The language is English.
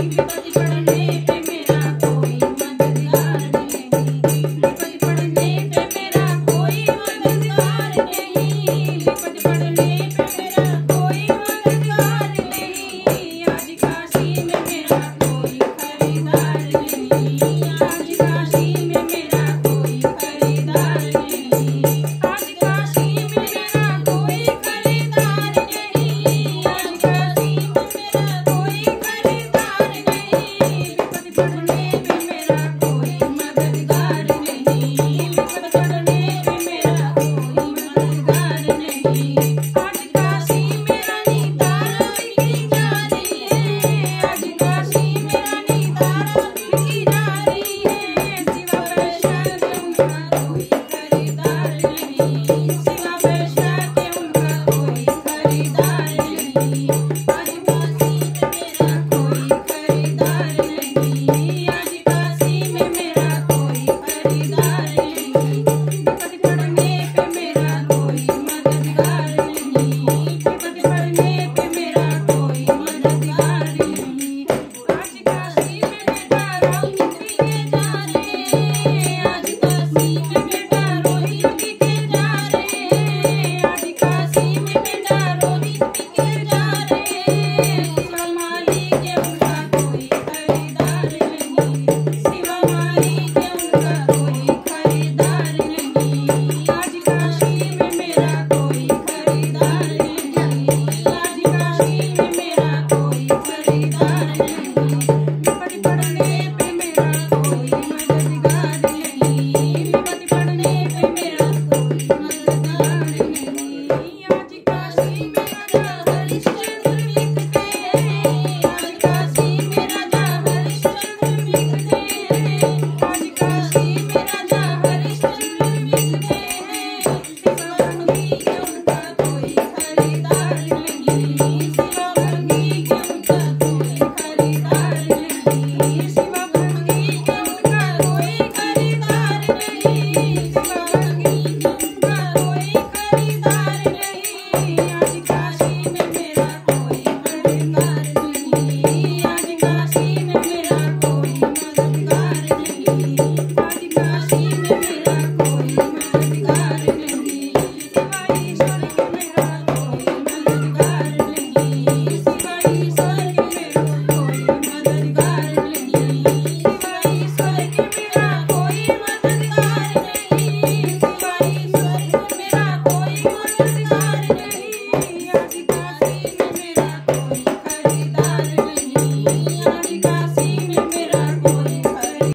Thank you. Bye.